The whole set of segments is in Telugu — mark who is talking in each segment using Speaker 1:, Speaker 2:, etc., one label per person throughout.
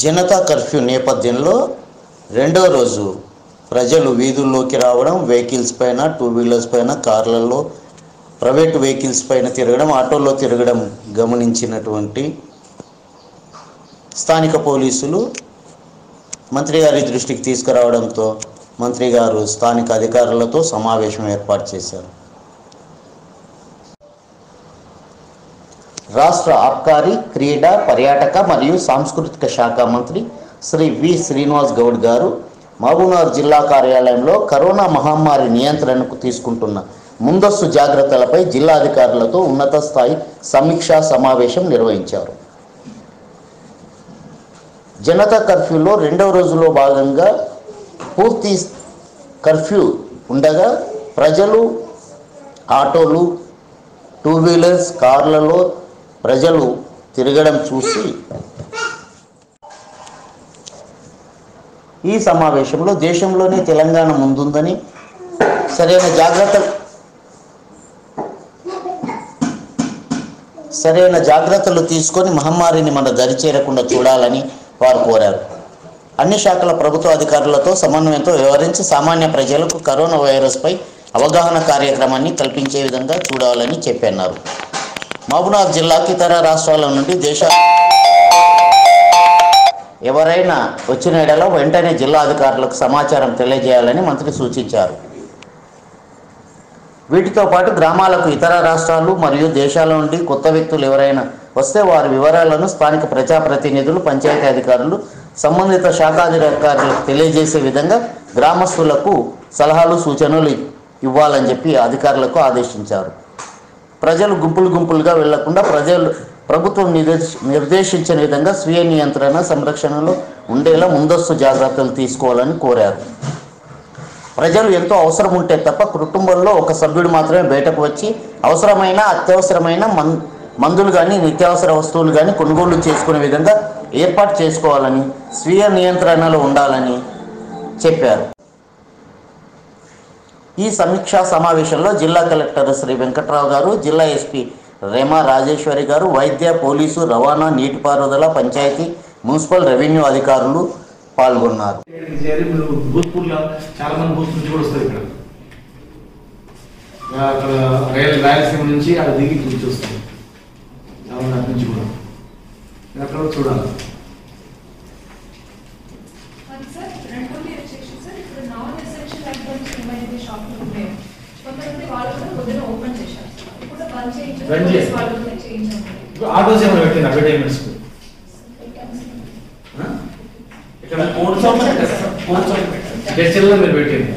Speaker 1: జనతా కర్ఫ్యూ నేపథ్యంలో రెండో రోజు ప్రజలు వీధుల్లోకి రావడం వెహికల్స్ పైన టూ వీలర్స్ పైన కార్లలో ప్రైవేట్ వెహికల్స్ పైన తిరగడం ఆటోల్లో తిరగడం గమనించినటువంటి స్థానిక పోలీసులు మంత్రి గారి దృష్టికి తీసుకురావడంతో మంత్రి గారు స్థానిక అధికారులతో సమావేశం ఏర్పాటు చేశారు. రాష్ట్ర ఆబ్కారీ క్రీడా పర్యాటక మరియు సాంస్కృతిక శాఖ మంత్రి శ్రీ వి. శ్రీనివాస్ గౌడ్ గారు మహబూబ్నగర్ జిల్లా కార్యాలయంలో కరోనా మహమ్మారి నియంత్రణకు తీసుకుంటున్న ముందస్తు జాగ్రత్తలపై జిల్లా అధికారులతో ఉన్నత స్థాయి సమీక్షా సమావేశం నిర్వహించారు. జనతా కర్ఫ్యూలో రెండవ రోజులో భాగంగా పూర్తి కర్ఫ్యూ ఉండగా ప్రజలు ఆటోలు టూ వీలర్స్ కార్లలో ప్రజలు తిరగడం చూసి ఈ సమావేశంలో దేశంలోనే తెలంగాణ ముందుందని సరైన జాగ్రత్త సరైన జాగ్రత్తలు తీసుకొని మహమ్మారిని మన దరి చేరకుండా చూడాలని వారు కోరారు. అన్ని శాఖల ప్రభుత్వ అధికారులతో సమన్వయంతో వ్యవహరించి సామాన్య ప్రజలకు కరోనా వైరస్పై అవగాహన కార్యక్రమాన్ని కల్పించే విధంగా చూడాలని చెప్పన్నారు మహబూబ్నగర్ జిల్లాకి ఇతర రాష్ట్రాల నుండి దేశ ఎవరైనా వచ్చిన ఎడలో వెంటనే జిల్లా అధికారులకు సమాచారం తెలియజేయాలని మంత్రి సూచించారు. వీటితో పాటు గ్రామాలకు ఇతర రాష్ట్రాలు మరియు దేశాల నుండి కొత్త వ్యక్తులు ఎవరైనా వస్తే వారి వివరాలను స్థానిక ప్రజాప్రతినిధులు పంచాయతీ అధికారులు సంబంధిత శాఖాధికారులకు తెలియజేసే విధంగా గ్రామస్తులకు సలహాలు సూచనలు ఇవ్వాలని చెప్పి అధికారులకు ఆదేశించారు. ప్రజలు గుంపులు గుంపులుగా వెళ్ళకుండా ప్రజలు ప్రభుత్వం నిర్దేశించిన విధంగా స్వీయ నియంత్రణ సంరక్షణలో ఉండేలా ముందస్తు జాగ్రత్తలు తీసుకోవాలని కోరారు. ప్రజలు ఎంతో అవసరం ఉంటే తప్ప కుటుంబంలో ఒక సభ్యుడు మాత్రమే బయటకు వచ్చి అవసరమైన అత్యవసరమైన మన్ మందులు కానీ నిత్యావసర వస్తువులు కానీ కొనుగోలు చేసుకునే విధంగా ఏర్పాటు చేసుకోవాలని స్వీయ నియంత్రణలో ఉండాలని చెప్పారు. ఈ సమీక్షా సమావేశంలో జిల్లా కలెక్టర్ శ్రీ వెంకట్రావు గారు జిల్లా ఎస్పీ రేమా రాజేశ్వరి గారు వైద్య పోలీసు రవాణా నీటిపారుదల పంచాయతీ మున్సిపల్ రెవెన్యూ అధికారులు పాల్గొన్నారు.
Speaker 2: అక్కడ రైలు రాయలసీమ నుంచి అక్కడ దిగి ఇక్కడ చూస్తారు చాలా మంది అటు నుంచి కూడా మీరు అక్కడ కూడా చూడాలి
Speaker 3: అది సార్ రెండోది వచ్చేసి సార్. ఇప్పుడు నాన్ ఎసెన్షియల్ ఐటమ్స్ ఏమైతే షాప్లో ఉన్నాయో కొంతమంది వాళ్ళు కూడా పొద్దున ఓపెన్ చేశారు. ఇప్పుడు బంద్ చేయించారు
Speaker 2: బంద్
Speaker 3: పోలీస్
Speaker 2: చేశారు.
Speaker 3: వాళ్ళు కూడా చేయించారు
Speaker 2: ఇప్పుడు ఆటోస్ ఏమైనా పెట్టింది అడ్వర్టైజ్మెంట్స్ ఇక్కడ గెస్టర్లో మీరు పెట్టింది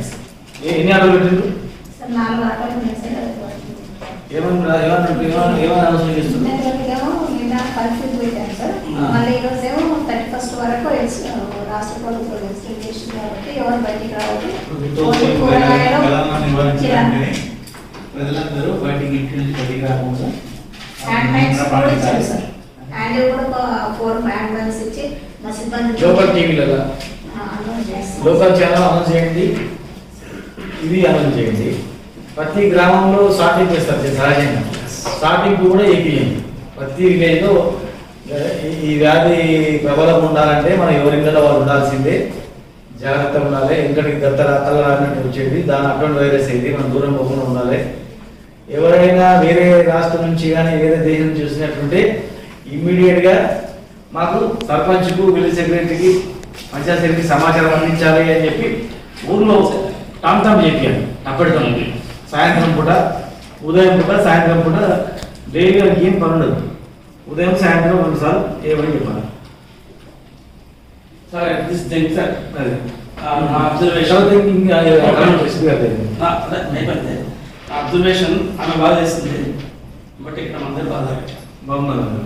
Speaker 2: ఎన్ని ఆటోలు పెట్టిండ్రు
Speaker 4: సార్ నాలుగు ఆటోలు ఉన్నాయి సార్. అది
Speaker 2: ఏమని ఏమని ఏమని ఏమని ఆలోచన చేస్తుంది
Speaker 4: రాష్ట్ర ప్రభుత్వం ఎక్స్టెండ్ చేసింది కాబట్టి ఎవరు బయటికి రావద్దు ఓన్లీ కూరగాయలు
Speaker 5: కరోనా నివారించడానికి
Speaker 4: కిరా-
Speaker 5: ప్రజలందరూ బయటికి ఇంటి నుంచి బయటికి రాకుండా
Speaker 4: హ్యాండ్ బ్యాగ్స్ కూడా ఇచ్చారు సార్ హ్యాండ్ కూడా ఒక ఫోర్ హ్యాండ్ బ్యాగ్స్ ఇచ్చి మా సిబ్బంది
Speaker 2: లోకల్ టీవీలలో
Speaker 4: అనౌన్స్ చేస్తాం.
Speaker 2: లోకల్ ఛానల్ అనౌన్స్ చేయండి ఇది అనౌన్స్ చేయండి ప్రతి గ్రామంలో సార్టింగ్ చేస్తారు ఇది సహజంగా సార్టింగ్ కూడా ఏపీఎండి ప్రతి విలేజ్లో ఈ- వ్యాధి ప్రబలం ఉండాలంటే మనం ఎవరింట్లో వాళ్ళు ఉండాల్సిందే. జాగ్రత్త ఉండాలి. ఎందుకంటే గత రకాల రానట్టు వచ్చేది. దాని అటువంటి వైరస్ అయింది. మనం దూరం పోకుండా ఉండాలి. ఎవరైనా వేరే రాష్ట్రం నుంచి కానీ వేరే దేశం చూసినట్టుంటే ఇమ్మీడియట్గా మాకు సర్పంచ్కు విలేజ్ సెక్రటరీకి పంచాయత్ సెక్రటరీకి సమాచారం అందించాలి అని చెప్పి ఊర్లో టామ్ టామ్ చెప్పాను అప్పటితో సాయంత్రం పూట ఉదయం పూట సాయంత్రం పూట డైలీ ఏం పని ఉండదు ఉదయం సాయంత్రం రెండు సార్లు ఏమని చెప్పాలి
Speaker 6: Sir, at this thing, sir,
Speaker 2: అది
Speaker 6: uh, my observation, నా- అదే, అయిపోయింది. అబ్జర్వేషన్ ఆమె బాగా చేస్తుంది బట్ ఇక్కడ మందరు బాగా
Speaker 2: బాగున్నారు